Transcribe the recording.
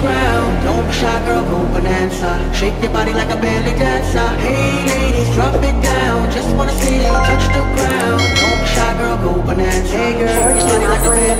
ground. Don't shy, girl, go bonanza. Shake your body like a belly dancer. Hey, ladies, drop it down. Just wanna see you touch the ground. Don't shy, girl, go bonanza. Hey, girl, shake your body like a belly